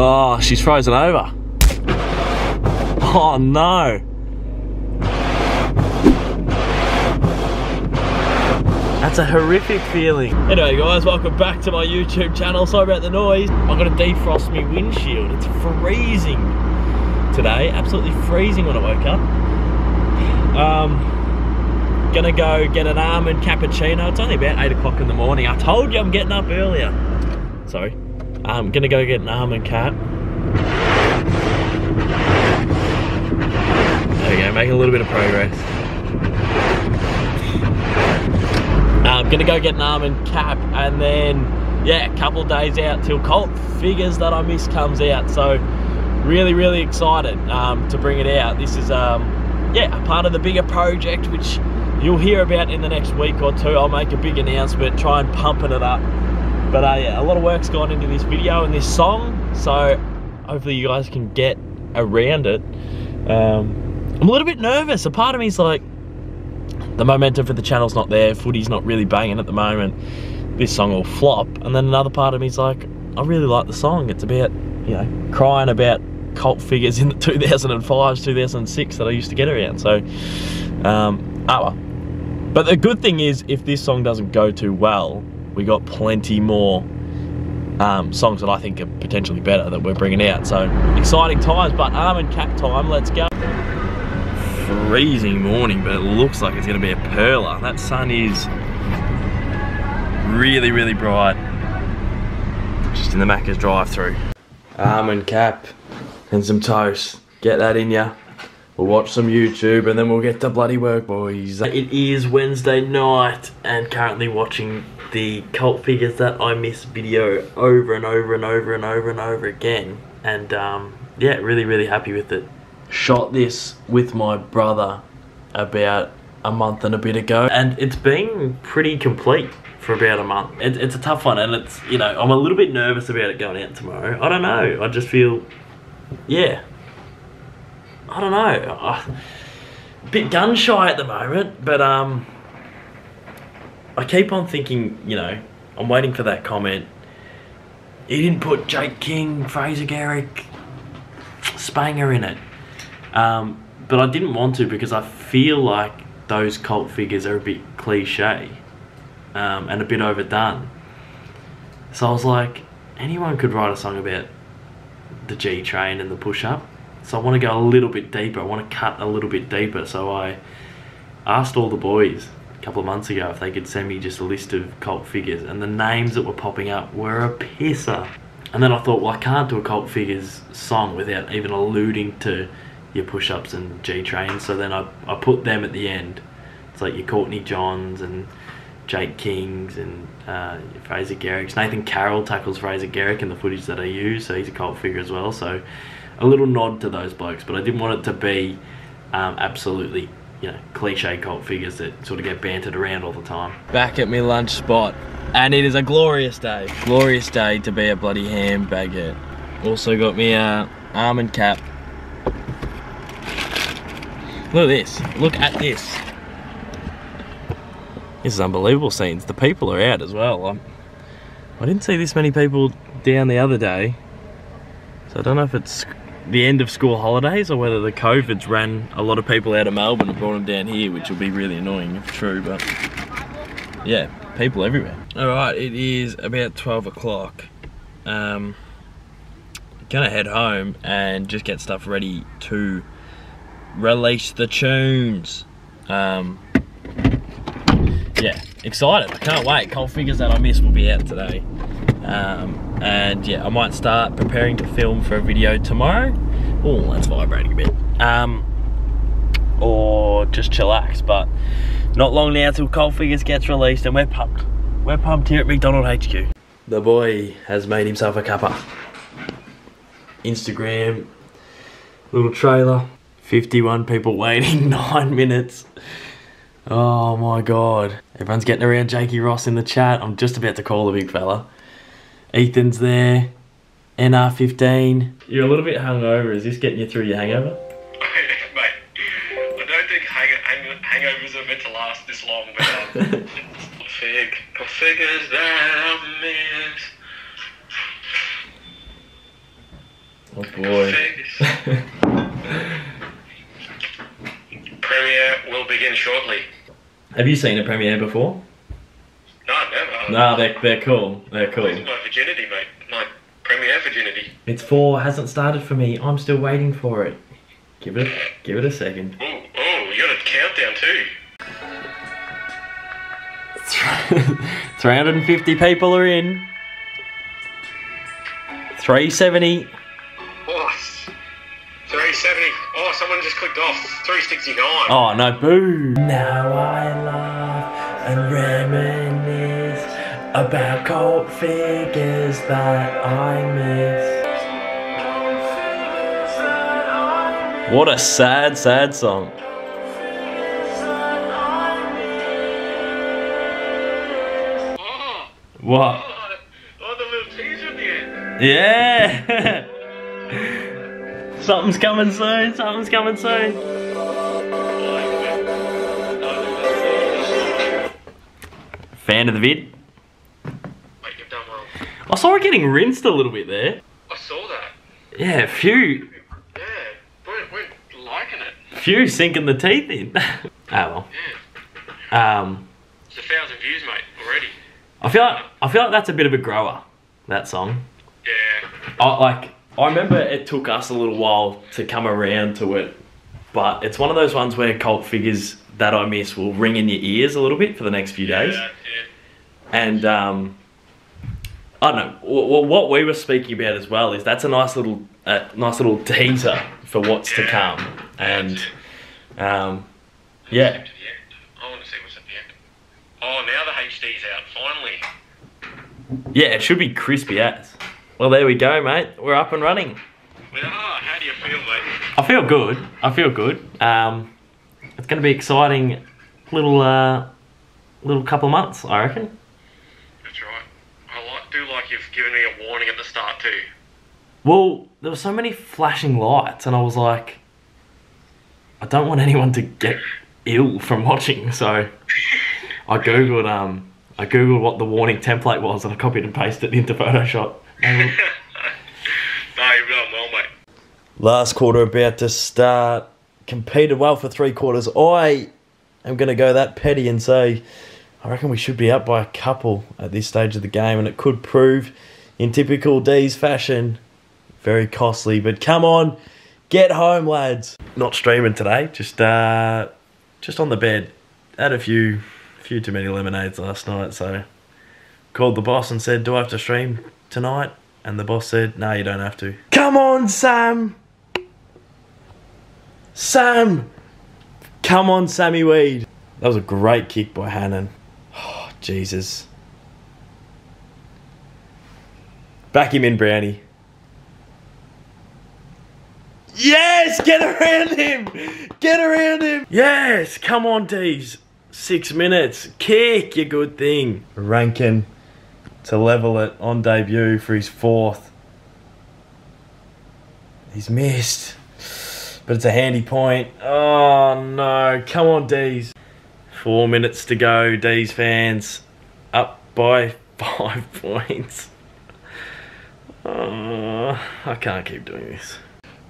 Oh, she's frozen over. Oh no. That's a horrific feeling. Anyway guys, welcome back to my YouTube channel. Sorry about the noise. Got to defrost my windshield. It's freezing today. Absolutely freezing when I woke up. Um, gonna go get an almond cappuccino. It's only about eight o'clock in the morning. I told you I'm getting up earlier. Sorry. I'm gonna go get an almond cap. There we go, making a little bit of progress. I'm gonna go get an almond cap and then, yeah, a couple days out till Cult Figures That I Miss comes out. So, really, really excited um, to bring it out. This is, um, yeah, a part of the bigger project, which you'll hear about in the next week or two. I'll make a big announcement, try and pumping it up. But uh, yeah, a lot of work's gone into this video and this song, so hopefully you guys can get around it. Um, I'm a little bit nervous. A part of me's like, the momentum for the channel's not there, footy's not really banging at the moment, this song will flop. And then another part of me's like, I really like the song. It's about, you know, crying about cult figures in the 2005s, 2006 that I used to get around. So, um, oh well. But the good thing is, if this song doesn't go too well, we got plenty more um, songs that I think are potentially better that we're bringing out. So exciting times, but almond cap time, let's go freezing morning, but it looks like it's gonna be a perler. That sun is really, really bright. Just in the Macca's drive through. Almond cap and some toast. Get that in ya. We'll watch some YouTube and then we'll get to bloody work, boys. It is Wednesday night and currently watching the cult figures that I miss video over and over and over and over and over again. And um, yeah, really, really happy with it shot this with my brother about a month and a bit ago and it's been pretty complete for about a month. It, it's a tough one and it's, you know, I'm a little bit nervous about it going out tomorrow. I don't know, I just feel, yeah, I don't know. I, a bit gun shy at the moment, but um, I keep on thinking, you know, I'm waiting for that comment. He didn't put Jake King, Fraser Gehrig, Spanger in it. Um, but I didn't want to because I feel like those cult figures are a bit cliche um, and a bit overdone. So I was like, anyone could write a song about the G train and the push up. So I want to go a little bit deeper. I want to cut a little bit deeper. So I asked all the boys a couple of months ago if they could send me just a list of cult figures, and the names that were popping up were a pisser. And then I thought, well, I can't do a cult figures song without even alluding to your push-ups and G-trains. So then I, I put them at the end. It's like your Courtenay Johns and Jake Kings and uh, Fraser Gehrig. Nathan Carroll tackles Fraser Gehrig in the footage that I use, so he's a cult figure as well. So a little nod to those blokes, but I didn't want it to be um, absolutely you know, cliche cult figures that sort of get bantered around all the time. Back at my lunch spot, and it is a glorious day. Glorious day to be a bloody ham baguette. Also got me a almond cap Look at this. Look at this. This is unbelievable scenes. The people are out as well. I'm, I didn't see this many people down the other day. So I don't know if it's the end of school holidays or whether the COVID's ran a lot of people out of Melbourne and brought them down here, which will be really annoying if true, but yeah, people everywhere. All right, it is about 12 o'clock. Um, gonna head home and just get stuff ready to release the tunes. Um, yeah, excited. I can't wait. Cult Figures That I Missed will be out today. Um, and yeah, I might start preparing to film for a video tomorrow. Oh, that's vibrating a bit. Um, or just chillax, but not long now till Cult Figures gets released and we're pumped. We're pumped here at MacDonald HQ. The boy has made himself a cuppa. Instagram, little trailer, 51 people waiting, 9 minutes. Oh my god. Everyone's getting around Jakey Ross in the chat. I'm just about to call the big fella. Ethan's there. NR15. You're a little bit hungover. Is this getting you through your hangover? Mate, I don't think hang hang hangovers are meant to last this long, but um, fig, figures that I miss. Oh boy. Premiere will begin shortly. Have you seen a premiere before? No, never. No, they're, they're cool. They're cool. This is my virginity, mate. It's four, hasn't started for me. I'm still waiting for it. Give it, give it a second. Ooh, oh, you got a countdown too. 350 people are in. 370. Oh, 370. Oh, someone just clicked off. 369. Oh no, boo! Now I laugh and reminisce about cult figures that I miss. What a sad, sad song. What? Yeah! something's coming soon, something's coming soon. Fan of the vid? Mate, you've done well. I saw it getting rinsed a little bit there. I saw that. Yeah, few, Yeah, we're, we're liking it. few sinking the teeth in. oh well. Yeah. Um, It's a thousand views, mate, already. I feel like I feel like that's a bit of a grower. That song. Yeah. I like. I remember it took us a little while to come around to it, but it's one of those ones where cult figures that I miss will ring in your ears a little bit for the next few days. Yeah, And um, I don't know. What we were speaking about as well is that's a nice little, uh, nice little teaser for what's to come. And um, yeah, To the end. I want to see what's at the end. Oh, now the HD's out, finally. yeah, it should be crispy as. Well, there we go, mate. We're up and running. Well, ah, how do you feel, mate? I feel good. I feel good. Um, it's going to be exciting. Little, uh, little couple of months, I reckon. That's right. I like, like you've given me a warning at the start, too. Well, there were so many flashing lights, and I was like, I don't want anyone to get ill from watching. So I googled, um, I googled what the warning template was, and I copied and pasted it into Photoshop. And no, you've done well, mate. Last quarter about to start. Competed well for three quarters. I am going to go that petty and say, I reckon we should be up by a couple at this stage of the game, and it could prove, in typical D's fashion, very costly. But come on, get home, lads. Not streaming today, just uh, just on the bed. Had a few, few too many lemonades last night, so called the boss and said, "Do I have to stream tonight?" And the boss said, "No, you don't have to." Come on, Sam. Sam! Come on, Sammy Weed. That was a great kick by Hannan. Jesus. Back him in, Brownie. Yes! Get around him! Get around him! Yes! Come on, D's. Six minutes. Kick, you good thing. Rankine to level it on debut for his fourth. He's missed. But it's a handy point. Oh no. Come on, D's. Four minutes to go, D's fans. Up by five points. Oh, I can't keep doing this.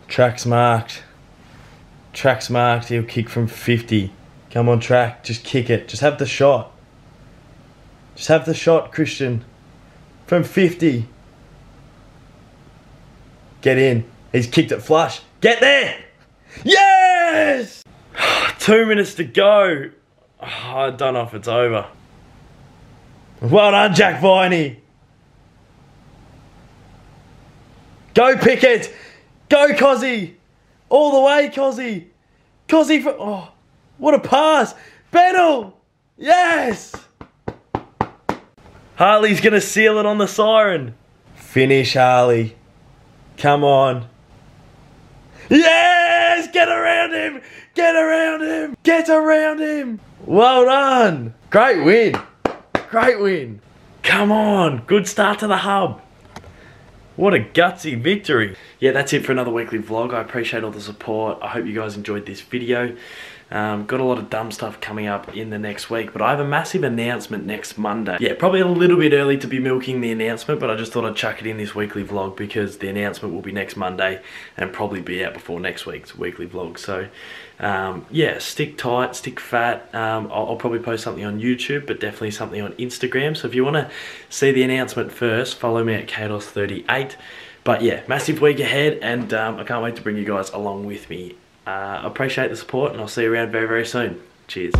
Trac's marked. Trac's marked. He'll kick from 50. Come on, Trac. Just kick it. Just have the shot. Just have the shot, Christian. From 50. Get in. He's kicked it flush. Get there! Yes! Two minutes to go. Ah, oh, I don't know if it's over. Well done, Jack Viney. Go Pickett. Go Cozzy. All the way, Cozzy. Cozzy for. Oh, what a pass. Bennell. Yes. Harley's going to seal it on the siren. Finish, Harley. Come on. Yes! Get around him! Get around him! Get around him! Well done! Great win! Great win! Come on! Good start to the hub! What a gutsy victory! Yeah, that's it for another weekly vlog. I appreciate all the support. I hope you guys enjoyed this video. Um, got a lot of dumb stuff coming up in the next week, but I have a massive announcement next Monday. Yeah, probably a little bit early to be milking the announcement, but I just thought I'd chuck it in this weekly vlog because the announcement will be next Monday and probably be out before next week's weekly vlog. So, um, yeah, stick tight, stick fat. Um, I'll, I'll, probably post something on YouTube, but definitely something on Instagram. So if you want to see the announcement first, follow me at Cados38. But yeah, massive week ahead, and um, I can't wait to bring you guys along with me uh, appreciate the support and I'll see you around very, very soon. Cheers.